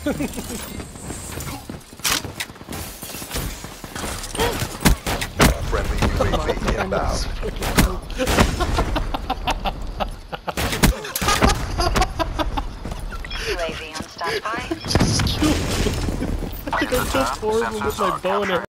Friendly UAV inbound. UAV on standby. Just killed. I think I'm just horrible with my bow and arrow.